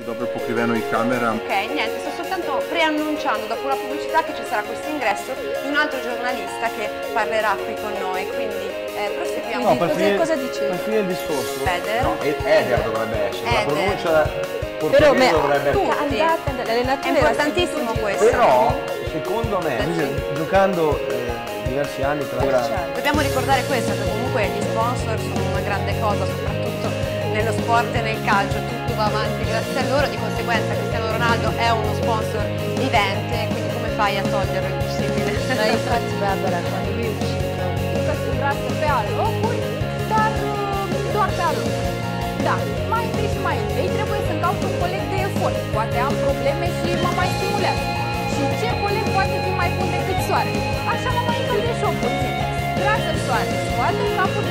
minuti dopo il pocriveno in camera. Ok, niente, sto soltanto preannunciando dopo la pubblicità che ci sarà questo ingresso di un altro giornalista che parlerà qui con noi, quindi eh, proseguiamo. No, per Cosa- finire, cosa dicevi? per finire il discorso. Eder? No, Ed- Eder dovrebbe essere, la Eder. pronuncia Però me, dovrebbe tu essere. andate, andate, È importantissimo questo. Però, secondo me, Invece, giocando eh, diversi anni tra l'altro. Dobbiamo ricordare questo, che comunque gli sponsor sono una grande cosa, soprattutto nello sport e nel calcio, tutto va avanti grazie a loro, di conseguenza Cristiano Ronaldo è uno sponsor vivente, quindi come fai a toglierlo il possibile? Da, infatti, Barbara, quando lui è uscito, se îmbracă pe alocuri, dar doar pe alocuri. Da, mai întâi și mai întâi trebuie să caut un coleg de efort. Poate am probleme și mă mai stimulează. Și ce coleg poate fi mai bun decât soare? Așa mă mai încălzesc și eu puțin. Dragă soare, scoate capul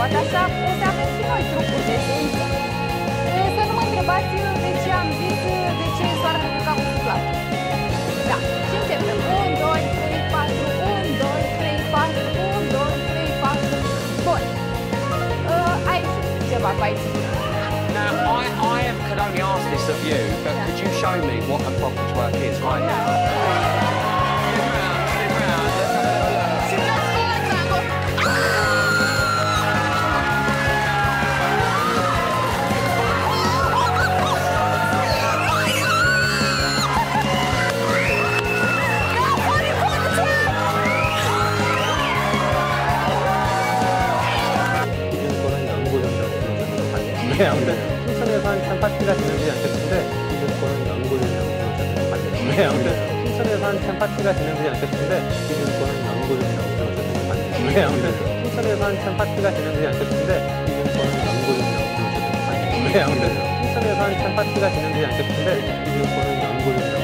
Poate așa avem și noi de. E, Să nu mă întrebați de ce am zis de ce soarele cu capul. Da, și începem. 1, 2, 3, 4, 1, 2, 3, 4, 1, 2, 3, 4. Bun. Ceva pe aici. Now, I, I could only ask this of you, but could you show me what a proper twerk is right now? 네, 아무튼 춘천에서 한참 파티가 진행되지 않겠는데 이준권은 연고전이라고 불러주는 반대인데 네, 아무튼 춘천에서 한참 파티가 진행되지 않겠는데 이준권은 연고전이라고 불러주는 반대인데 네, 아무튼 춘천에서 한참 파티가 진행되지 않겠는데 이준권은 연고전이라고 불러주는 반대인데 아무튼 춘천에서 한참 파티가 진행되지 않겠는데 이준권은 연고전이라고